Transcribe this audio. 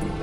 Bye.